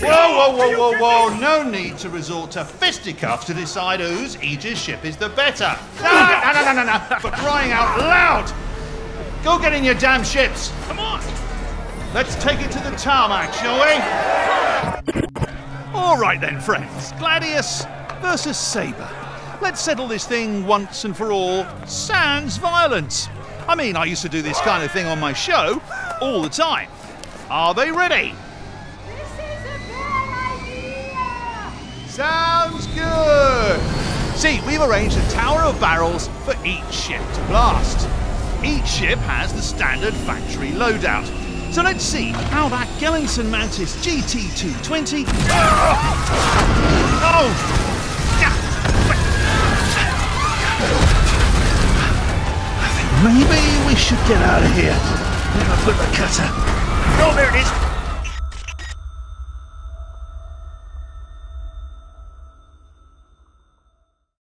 Whoa, whoa, whoa, whoa, whoa! No need to resort to fisticuffs to decide whose Aegis ship is the better. No, no, no, no, no, no! For crying out loud! Go get in your damn ships! Come on! Let's take it to the tarmac, shall we? All right then, friends. Gladius versus Saber. Let's settle this thing once and for all. Sans violence. I mean, I used to do this kind of thing on my show all the time. Are they ready? This is a bad idea! Sounds good. See, we've arranged a tower of barrels for each ship to blast. Each ship has the standard factory loadout. So let's see how that Gallenson Mantis GT220. Oh! Maybe we should get out of here. Never put the cutter. Oh, there it is.